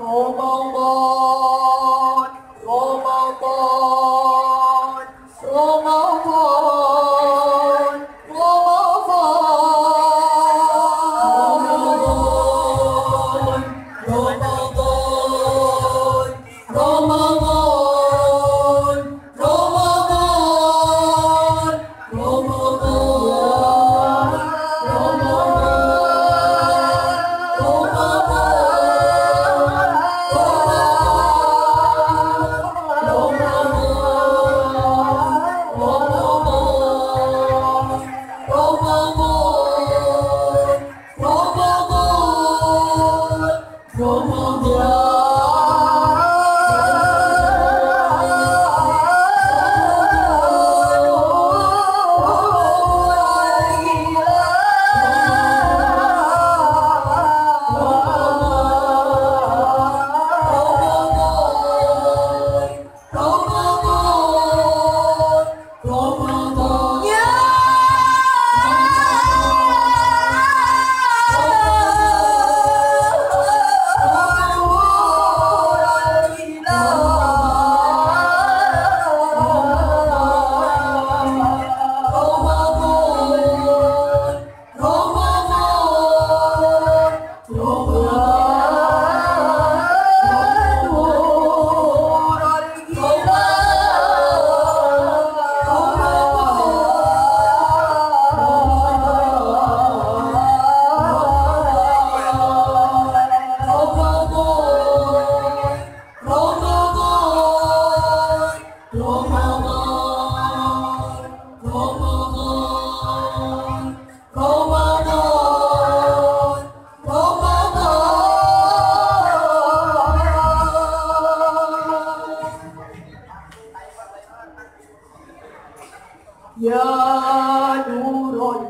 好妈妈 يا نور